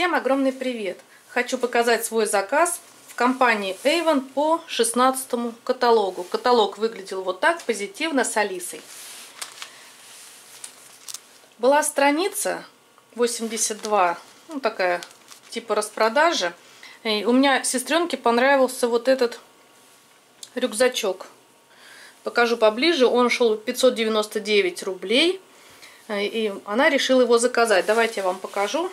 Всем огромный привет! Хочу показать свой заказ в компании Avon по 16 каталогу. Каталог выглядел вот так, позитивно, с Алисой. Была страница 82, ну такая типа распродажа. И у меня сестренке понравился вот этот рюкзачок. Покажу поближе. Он шел 599 рублей. И она решила его заказать. Давайте я вам покажу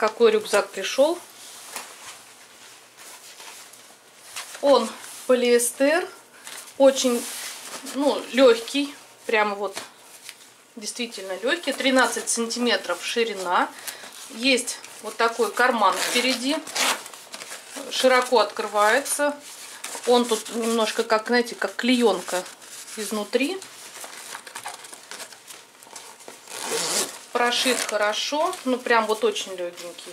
какой рюкзак пришел. Он полиэстер, очень ну, легкий, прямо вот действительно легкий, 13 сантиметров ширина. Есть вот такой карман впереди, широко открывается. Он тут немножко как, знаете, как клеенка изнутри. Прошит хорошо, ну прям вот очень легенький.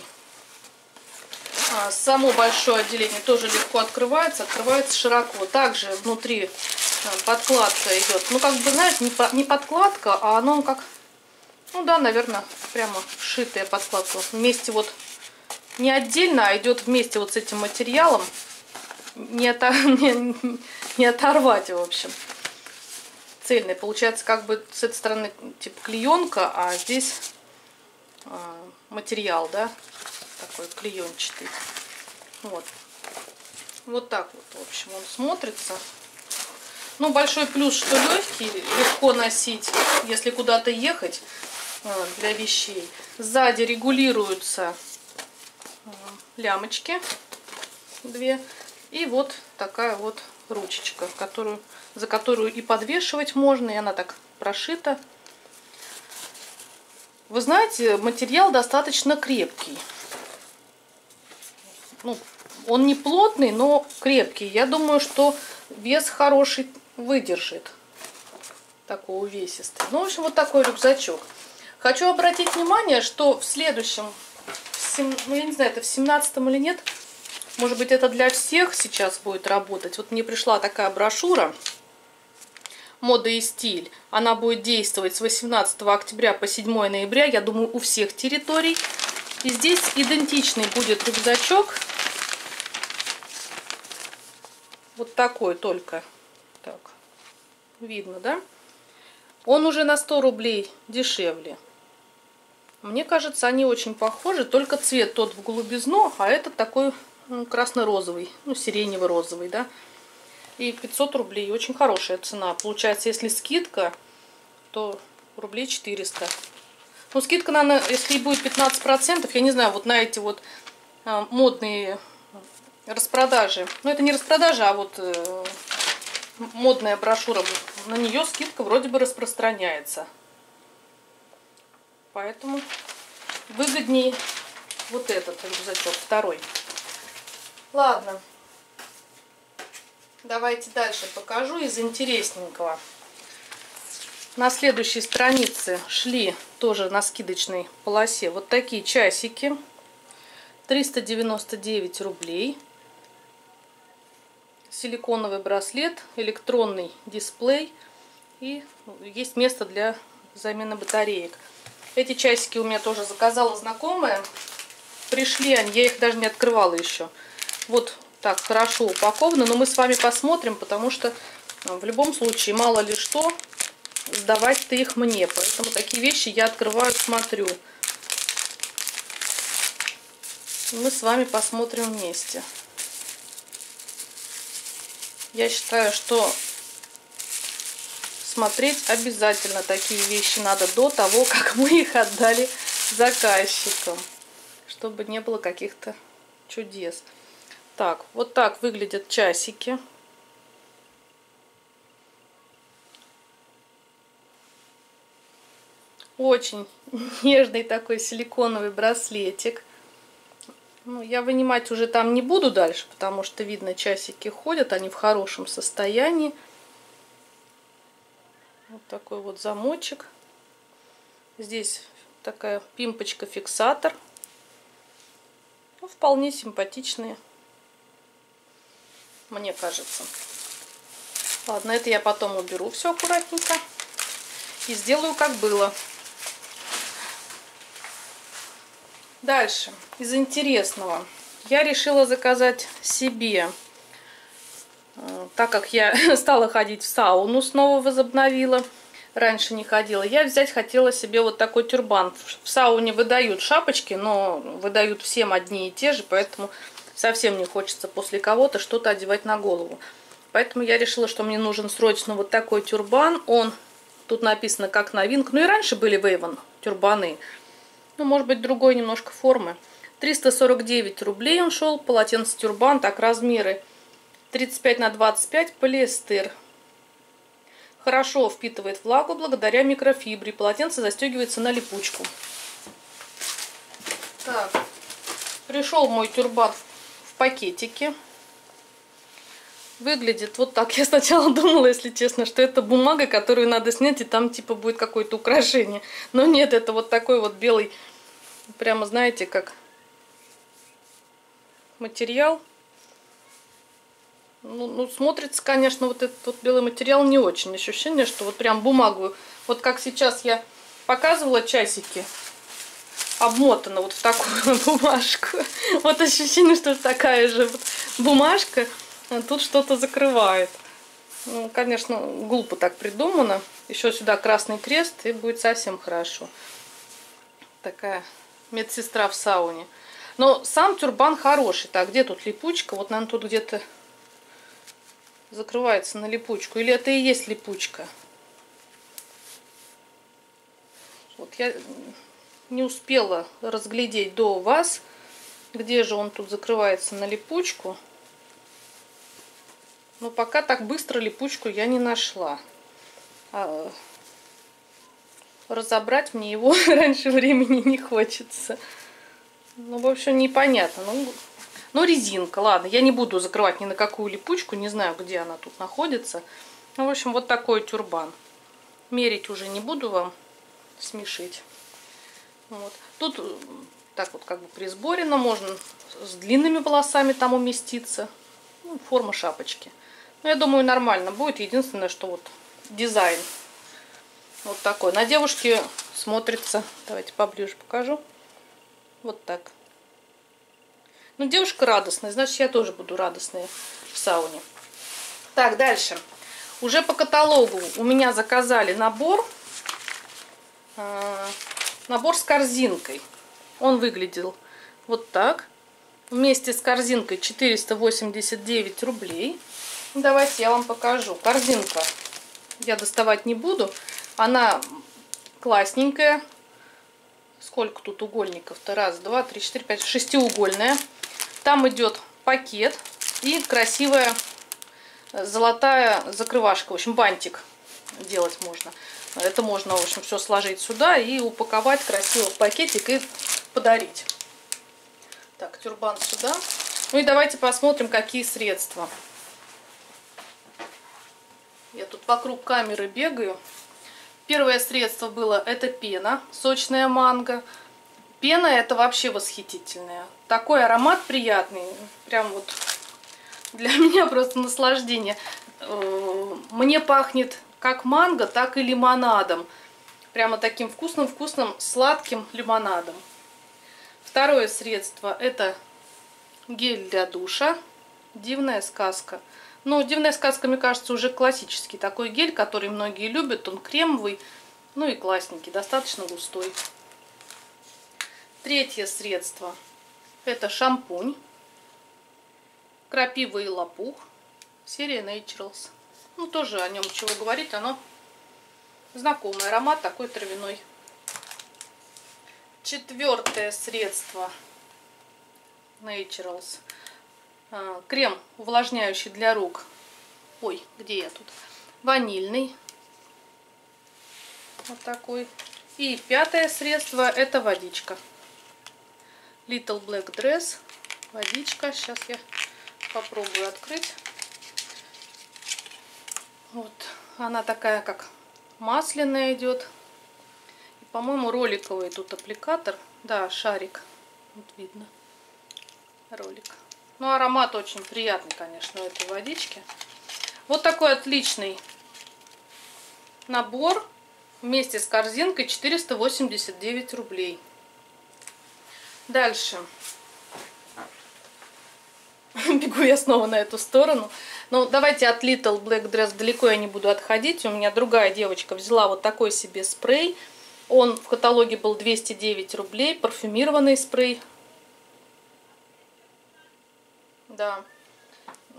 А, само большое отделение тоже легко открывается, открывается широко. Также внутри а, подкладка идет, ну как бы, знаете, не, подкладка, а оно как, ну да, наверное, прямо вшитая подкладка. Вместе вот, не отдельно, а идет вместе вот с этим материалом. Не, это, не, не оторвать, в общем цельный. Получается как бы с этой стороны типа клеенка, а здесь э, материал, да, такой клеенчатый. Вот. Вот так вот, в общем, он смотрится. Ну, большой плюс, что легкий, легко носить, если куда-то ехать э, для вещей. Сзади регулируются э, лямочки две. И вот такая вот ручечка, которую за которую и подвешивать можно, и она так прошита. Вы знаете, материал достаточно крепкий. Ну, он не плотный, но крепкий. Я думаю, что вес хороший выдержит. Такой увесистый. Ну, в общем, вот такой рюкзачок. Хочу обратить внимание, что в следующем, ну, я не знаю, это в 17 или нет, может быть, это для всех сейчас будет работать. Вот мне пришла такая брошюра мода и стиль. Она будет действовать с 18 октября по 7 ноября, я думаю, у всех территорий. И здесь идентичный будет рюкзачок. Вот такой только. Так, видно, да? Он уже на 100 рублей дешевле. Мне кажется, они очень похожи, только цвет тот в голубизну, а этот такой ну, красно-розовый, ну, сиренево-розовый, да и 500 рублей. Очень хорошая цена. Получается, если скидка, то рублей 400. Ну, скидка, наверное, если будет 15%, я не знаю, вот на эти вот а, модные распродажи. Ну, это не распродажа, а вот э, модная брошюра. На нее скидка вроде бы распространяется. Поэтому выгоднее вот этот рюкзачок, второй. Ладно. Давайте дальше покажу из интересненького. На следующей странице шли тоже на скидочной полосе вот такие часики. 399 рублей. Силиконовый браслет, электронный дисплей и есть место для замены батареек. Эти часики у меня тоже заказала знакомая. Пришли они, я их даже не открывала еще. Вот так хорошо упаковано, но мы с вами посмотрим, потому что э, в любом случае, мало ли что, сдавать-то их мне. Поэтому такие вещи я открываю, смотрю. Мы с вами посмотрим вместе. Я считаю, что смотреть обязательно такие вещи надо до того, как мы их отдали заказчикам, чтобы не было каких-то чудес. Так, вот так выглядят часики. Очень нежный такой силиконовый браслетик. Ну, я вынимать уже там не буду дальше, потому что видно, часики ходят, они в хорошем состоянии. Вот такой вот замочек. Здесь такая пимпочка-фиксатор. Ну, вполне симпатичные мне кажется. Ладно, это я потом уберу все аккуратненько и сделаю как было. Дальше. Из интересного. Я решила заказать себе, э, так как я стала ходить в сауну, снова возобновила. Раньше не ходила. Я взять хотела себе вот такой тюрбан. В сауне выдают шапочки, но выдают всем одни и те же, поэтому совсем не хочется после кого-то что-то одевать на голову. Поэтому я решила, что мне нужен срочно вот такой тюрбан. Он, тут написано как новинка. Ну и раньше были Вейвен тюрбаны. Ну, может быть, другой немножко формы. 349 рублей он шел. Полотенце тюрбан. Так, размеры 35 на 25 полиэстер. Хорошо впитывает влагу благодаря микрофибре. Полотенце застегивается на липучку. Так, пришел мой тюрбан пакетике. Выглядит вот так. Я сначала думала, если честно, что это бумага, которую надо снять, и там типа будет какое-то украшение. Но нет, это вот такой вот белый, прямо знаете, как материал. Ну, ну, смотрится, конечно, вот этот вот белый материал не очень. Ощущение, что вот прям бумагу. Вот как сейчас я показывала часики, обмотана вот в такую бумажку. Вот ощущение, что такая же бумажка а тут что-то закрывает. Ну, конечно, глупо так придумано. Еще сюда красный крест, и будет совсем хорошо. Такая медсестра в сауне. Но сам тюрбан хороший. Так, где тут липучка? Вот, наверное, тут где-то закрывается на липучку. Или это и есть липучка? Вот я не успела разглядеть до вас, где же он тут закрывается на липучку. Но пока так быстро липучку я не нашла. А разобрать мне его раньше времени не хочется. Ну, в общем, непонятно. Ну, ну, резинка, ладно. Я не буду закрывать ни на какую липучку. Не знаю, где она тут находится. Ну, в общем, вот такой тюрбан. Мерить уже не буду вам смешить. Вот. Тут так вот как бы присборено. Можно с длинными волосами там уместиться. Ну, форма шапочки. Ну, я думаю, нормально будет. Единственное, что вот дизайн вот такой. На девушке смотрится. Давайте поближе покажу. Вот так. Ну, девушка радостная, значит, я тоже буду радостная в сауне. Так, дальше. Уже по каталогу у меня заказали набор. Набор с корзинкой. Он выглядел вот так. Вместе с корзинкой 489 рублей. Давайте я вам покажу. Корзинка я доставать не буду. Она классненькая. Сколько тут угольников-то? Раз, два, три, четыре, пять. Шестиугольная. Там идет пакет и красивая золотая закрывашка. В общем, бантик делать можно. Это можно, в общем, все сложить сюда и упаковать красиво в пакетик и подарить. Так, тюрбан сюда. Ну и давайте посмотрим, какие средства. Я тут вокруг камеры бегаю. Первое средство было это пена, сочная манго. Пена это вообще восхитительная. Такой аромат приятный. Прям вот для меня просто наслаждение. Э, мне пахнет как манго, так и лимонадом. Прямо таким вкусным-вкусным сладким лимонадом. Второе средство это гель для душа. Дивная сказка. Но дивная сказка, мне кажется, уже классический такой гель, который многие любят. Он кремовый, ну и классненький, достаточно густой. Третье средство это шампунь. Крапива и лопух. Серия Naturals. Ну, тоже о нем чего говорить, оно знакомый аромат, такой травяной. Четвертое средство Naturals. А, крем увлажняющий для рук. Ой, где я тут? Ванильный. Вот такой. И пятое средство это водичка. Little Black Dress. Водичка. Сейчас я попробую открыть. Вот. Она такая, как масляная идет. По-моему, роликовый тут аппликатор. Да, шарик. Вот видно. Ролик. Ну, аромат очень приятный, конечно, у этой водички. Вот такой отличный набор вместе с корзинкой 489 рублей. Дальше. Бегу я снова на эту сторону. Ну, давайте от Little Black Dress далеко я не буду отходить. У меня другая девочка взяла вот такой себе спрей. Он в каталоге был 209 рублей. Парфюмированный спрей. Да.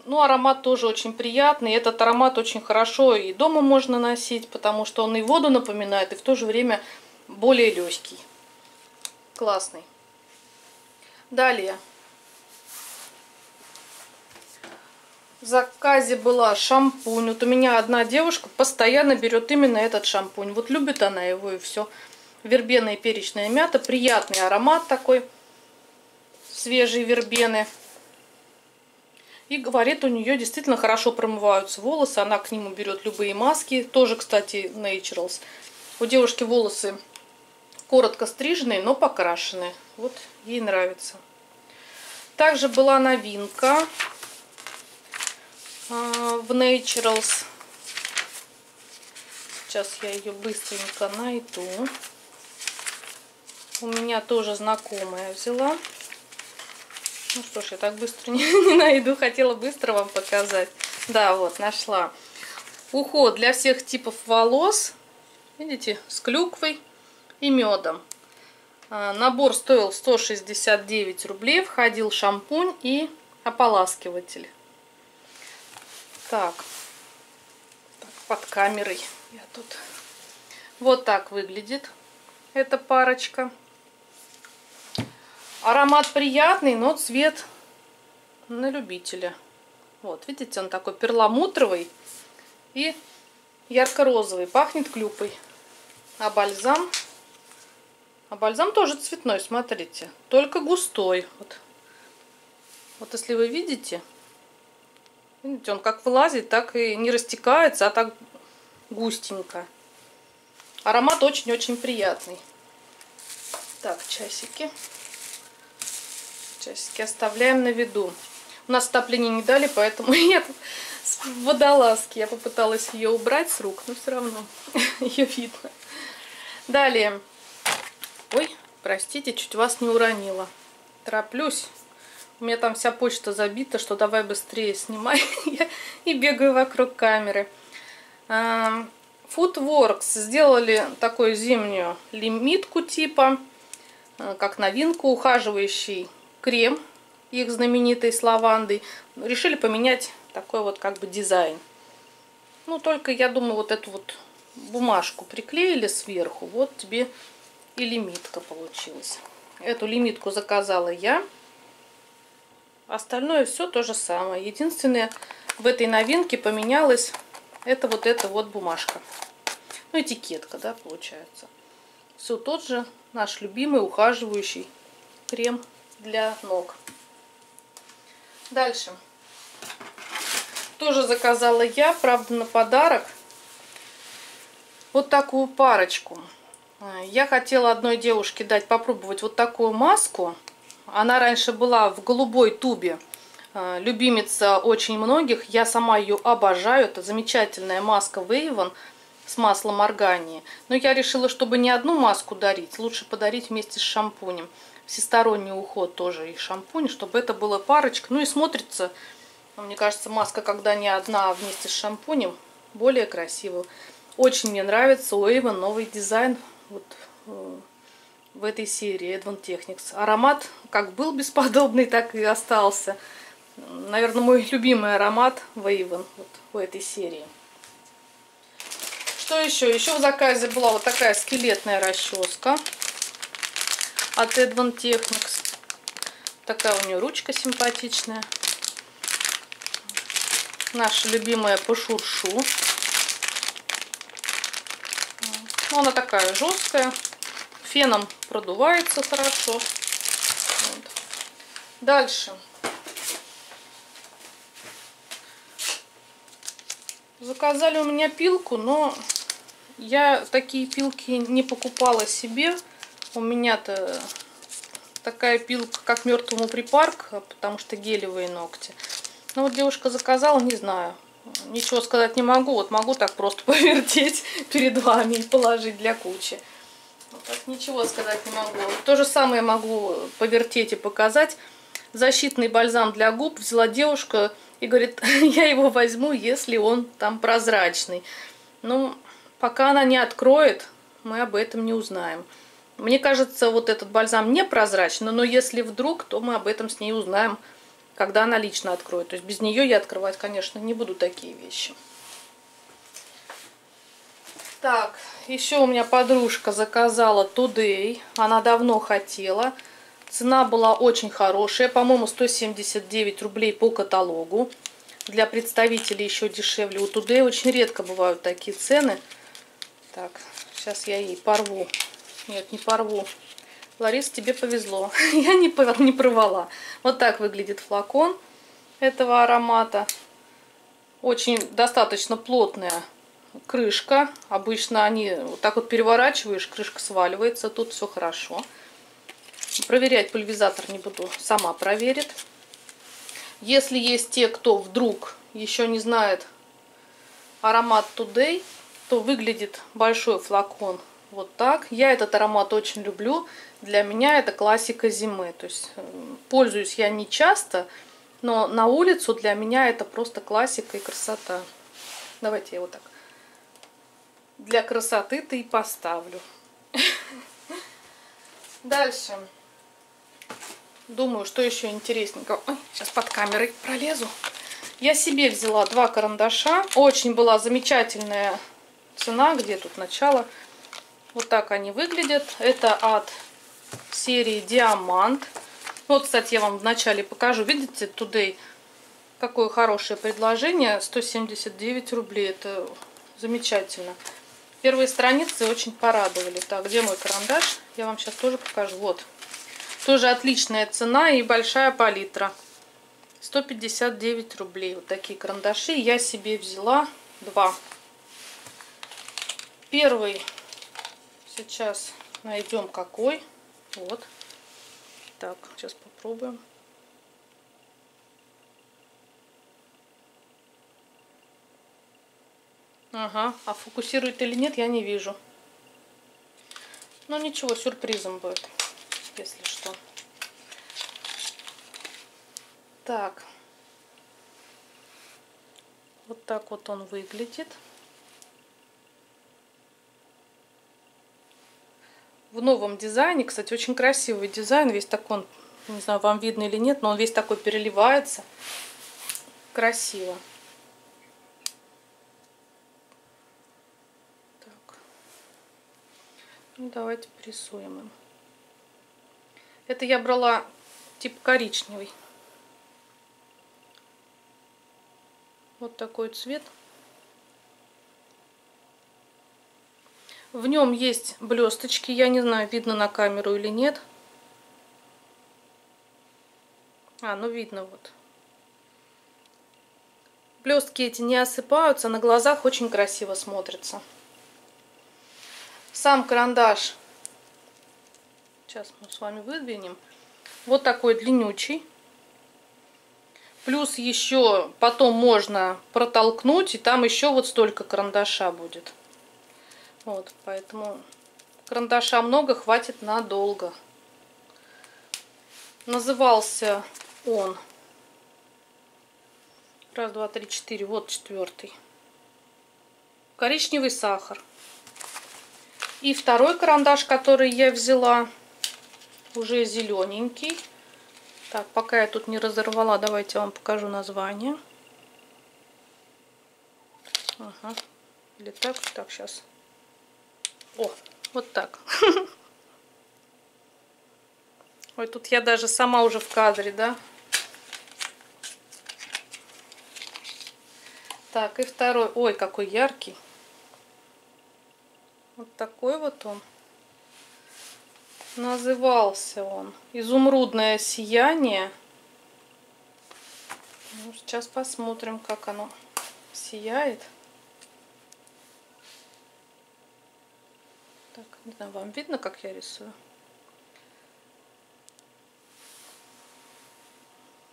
Ну, аромат тоже очень приятный. Этот аромат очень хорошо и дома можно носить, потому что он и воду напоминает, и в то же время более легкий. Классный. Далее. В заказе была шампунь. Вот у меня одна девушка постоянно берет именно этот шампунь. Вот любит она его и все. Вербена и перечная мята. Приятный аромат такой. Свежие вербены. И говорит, у нее действительно хорошо промываются волосы. Она к нему берет любые маски. Тоже, кстати, Naturals. У девушки волосы коротко стриженные, но покрашенные. Вот ей нравится. Также была новинка в Naturals. Сейчас я ее быстренько найду. У меня тоже знакомая взяла. Ну что ж, я так быстро не, не найду. Хотела быстро вам показать. Да, вот, нашла. Уход для всех типов волос. Видите, с клюквой и медом. А, набор стоил 169 рублей. Входил шампунь и ополаскиватель. Так, под камерой я тут. Вот так выглядит эта парочка. Аромат приятный, но цвет на любителя. Вот, видите, он такой перламутровый и ярко-розовый. Пахнет клюквой. А бальзам... А бальзам тоже цветной, смотрите. Только густой. Вот, вот если вы видите, Видите, он как вылазит, так и не растекается, а так густенько. Аромат очень-очень приятный. Так, часики. Часики оставляем на виду. У нас отопление не дали, поэтому я в водолазке. Я попыталась ее убрать с рук, но все равно ее видно. Далее. Ой, простите, чуть вас не уронила. Тороплюсь. У меня там вся почта забита, что давай быстрее снимай. и бегаю вокруг камеры. Foodworks сделали такую зимнюю лимитку типа, э, как новинку, ухаживающий крем, их знаменитый с лавандой. Решили поменять такой вот как бы дизайн. Ну, только я думаю, вот эту вот бумажку приклеили сверху, вот тебе и лимитка получилась. Эту лимитку заказала я. Остальное все то же самое. Единственное, в этой новинке поменялось это вот эта вот бумажка. Ну, этикетка, да, получается. Все тот же наш любимый ухаживающий крем для ног. Дальше. Тоже заказала я, правда, на подарок. Вот такую парочку. Я хотела одной девушке дать попробовать вот такую маску. Она раньше была в голубой тубе. Э, любимица очень многих. Я сама ее обожаю. Это замечательная маска Вейвен с маслом органии. Но я решила, чтобы не одну маску дарить, лучше подарить вместе с шампунем. Всесторонний уход тоже и шампунь, чтобы это была парочка. Ну и смотрится, мне кажется, маска, когда не одна, а вместе с шампунем, более красиво. Очень мне нравится у Avon новый дизайн. Вот э, в этой серии Advent Technics. Аромат как был бесподобный, так и остался. Наверное, мой любимый аромат Вейвен вот в этой серии. Что еще? Еще в заказе была вот такая скелетная расческа от Advent Technics. Такая у нее ручка симпатичная. Наша любимая по шуршу. Ну, она такая жесткая. Феном продувается хорошо. Вот. Дальше. Заказали у меня пилку, но я такие пилки не покупала себе. У меня-то такая пилка, как мертвому припарк, потому что гелевые ногти. Ну вот девушка заказала, не знаю. Ничего сказать не могу. Вот могу так просто повертеть перед вами и положить для кучи. Вот так ничего сказать не могу. То же самое могу повертеть и показать. Защитный бальзам для губ взяла девушка и говорит, я его возьму, если он там прозрачный. Ну, пока она не откроет, мы об этом не узнаем. Мне кажется, вот этот бальзам не прозрачный, но если вдруг, то мы об этом с ней узнаем, когда она лично откроет. То есть без нее я открывать, конечно, не буду такие вещи. Так, еще у меня подружка заказала Today. Она давно хотела. Цена была очень хорошая. По-моему, 179 рублей по каталогу. Для представителей еще дешевле. У Today очень редко бывают такие цены. Так, сейчас я ей порву. Нет, не порву. Ларис, тебе повезло. я не, не порвала. Вот так выглядит флакон этого аромата. Очень достаточно плотная крышка. Обычно они вот так вот переворачиваешь, крышка сваливается. Тут все хорошо. Проверять пульверизатор не буду, сама проверит. Если есть те, кто вдруг еще не знает аромат Today, то выглядит большой флакон вот так. Я этот аромат очень люблю. Для меня это классика зимы. То есть э, пользуюсь я не часто, но на улицу для меня это просто классика и красота. Давайте я вот так для красоты-то и поставлю. Дальше. Думаю, что еще интересненького. Ой, сейчас под камерой пролезу. Я себе взяла два карандаша. Очень была замечательная цена. Где тут начало? Вот так они выглядят. Это от серии Диамант. Вот, кстати, я вам вначале покажу. Видите, Today какое хорошее предложение. 179 рублей. Это замечательно. Первые страницы очень порадовали. Так, где мой карандаш? Я вам сейчас тоже покажу. Вот. Тоже отличная цена и большая палитра. 159 рублей. Вот такие карандаши. Я себе взяла два. Первый сейчас найдем какой. Вот. Так, сейчас попробуем. Ага, а фокусирует или нет, я не вижу. Но ничего, сюрпризом будет, если что. Так. Вот так вот он выглядит. В новом дизайне, кстати, очень красивый дизайн. Весь такой, не знаю, вам видно или нет, но он весь такой переливается. Красиво. Ну, давайте порисуем им. Это я брала тип коричневый. Вот такой цвет. В нем есть блесточки. Я не знаю, видно на камеру или нет. А, ну видно вот. Блестки эти не осыпаются, на глазах очень красиво смотрятся. Сам карандаш, сейчас мы с вами выдвинем, вот такой длиннючий. Плюс еще потом можно протолкнуть, и там еще вот столько карандаша будет. Вот, поэтому карандаша много, хватит надолго. Назывался он раз, два, три, четыре, вот четвертый. Коричневый сахар. И второй карандаш, который я взяла, уже зелененький. Так, пока я тут не разорвала, давайте я вам покажу название. Ага. Или так, так, сейчас. О, вот так. Ой, тут я даже сама уже в кадре, да? Так, и второй. Ой, какой яркий. Вот такой вот он. Назывался он «Изумрудное сияние». Ну, сейчас посмотрим, как оно сияет. Так, не знаю, вам видно, как я рисую?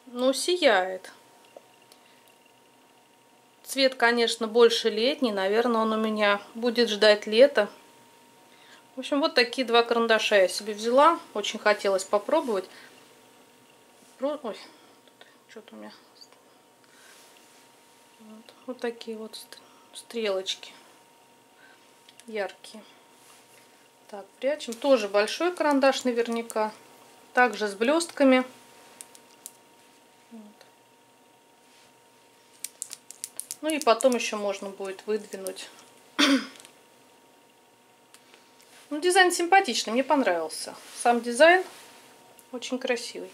Ну, сияет. Цвет, конечно, больше летний. Наверное, он у меня будет ждать лета. В общем, вот такие два карандаша я себе взяла. Очень хотелось попробовать. Ой, что-то у меня... Вот, вот такие вот стрелочки яркие. Так, прячем. Тоже большой карандаш наверняка. Также с блестками. Ну и потом еще можно будет выдвинуть. Ну, дизайн симпатичный, мне понравился. Сам дизайн очень красивый.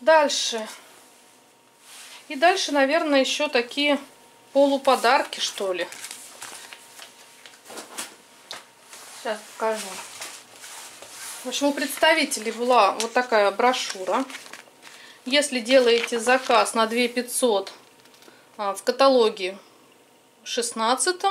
Дальше. И дальше, наверное, еще такие полуподарки, что ли. Сейчас покажу. В общем, у представителей была вот такая брошюра. Если делаете заказ на 2 500 а, в каталоге 16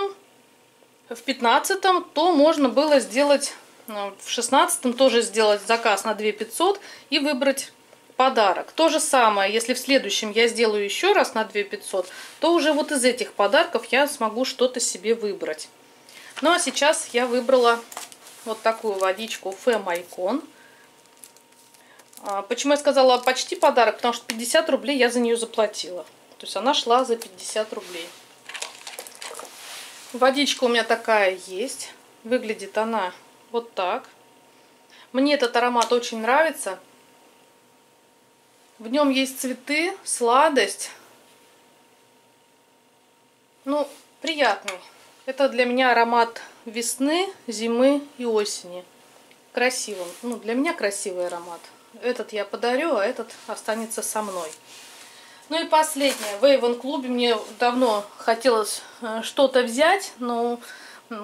в 15 то можно было сделать а, в 16 тоже сделать заказ на 2 500 и выбрать подарок. То же самое, если в следующем я сделаю еще раз на 2 500, то уже вот из этих подарков я смогу что-то себе выбрать. Ну а сейчас я выбрала вот такую водичку Фэмайкон. Почему я сказала почти подарок? Потому что 50 рублей я за нее заплатила. То есть она шла за 50 рублей. Водичка у меня такая есть. Выглядит она вот так. Мне этот аромат очень нравится. В нем есть цветы, сладость. Ну, приятный. Это для меня аромат весны, зимы и осени. Красивым. Ну, для меня красивый аромат. Этот я подарю, а этот останется со мной. Ну и последнее. В Avon клубе мне давно хотелось э, что-то взять, но,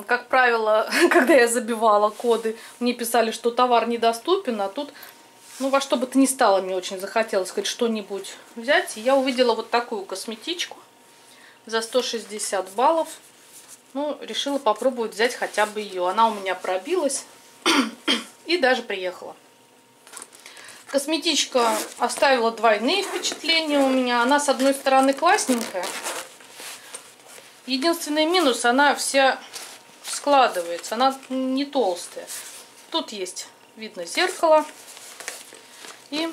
как правило, когда я забивала коды, мне писали, что товар недоступен, а тут, ну, во что бы то ни стало, мне очень захотелось хоть что-нибудь взять. И я увидела вот такую косметичку за 160 баллов. Ну, решила попробовать взять хотя бы ее. Она у меня пробилась и даже приехала. Косметичка оставила двойные впечатления у меня. Она, с одной стороны, классненькая. Единственный минус, она вся складывается. Она не толстая. Тут есть, видно, зеркало. И,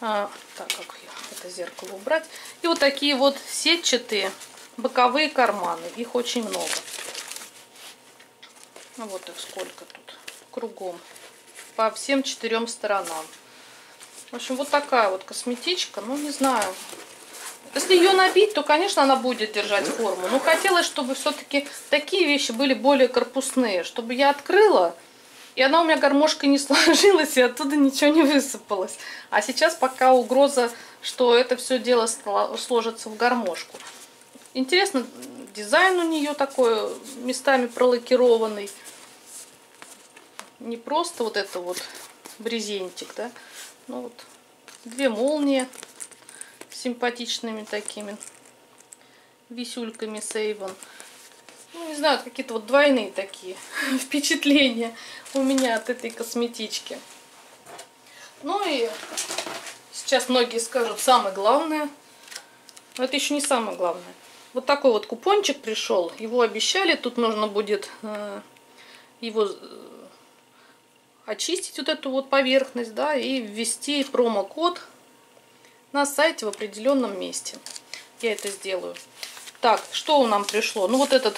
а, так, как это зеркало убрать. И вот такие вот сетчатые боковые карманы. Их очень много. Вот их сколько тут. Кругом. По всем четырем сторонам. В общем, вот такая вот косметичка. Ну, не знаю. Если ее набить, то, конечно, она будет держать форму. Но хотелось, чтобы все-таки такие вещи были более корпусные. Чтобы я открыла, и она у меня гармошкой не сложилась, и оттуда ничего не высыпалось. А сейчас пока угроза, что это все дело сложится в гармошку. Интересно, дизайн у нее такой, местами пролакированный. Не просто вот это вот брезентик, да. Ну вот, две молнии симпатичными такими висюльками Сейвон. Ну, не знаю, какие-то вот двойные такие впечатления у меня от этой косметички. Ну и сейчас многие скажут самое главное. Но это еще не самое главное. Вот такой вот купончик пришел. Его обещали. Тут нужно будет э, его э, очистить вот эту вот поверхность, да, и ввести промокод на сайте в определенном месте. Я это сделаю. Так, что нам пришло? Ну, вот этот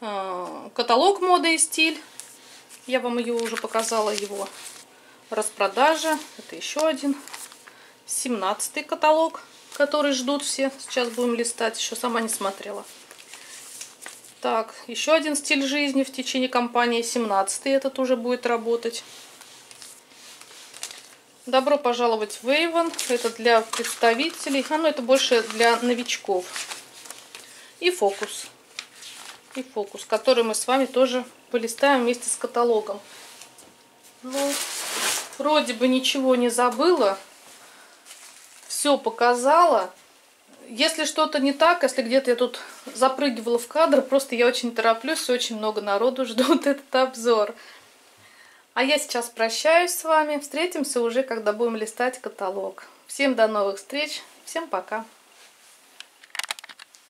э, каталог мода и стиль. Я вам ее уже показала, его распродажа. Это еще один. 17 каталог который ждут все. Сейчас будем листать, еще сама не смотрела. Так, еще один стиль жизни в течение кампании 17 этот уже будет работать. Добро пожаловать в Avon. Это для представителей. А ну это больше для новичков. И фокус. И фокус, который мы с вами тоже полистаем вместе с каталогом. Ну, вроде бы ничего не забыла все показала. Если что-то не так, если где-то я тут запрыгивала в кадр, просто я очень тороплюсь, очень много народу ждут этот обзор. А я сейчас прощаюсь с вами. Встретимся уже, когда будем листать каталог. Всем до новых встреч. Всем пока.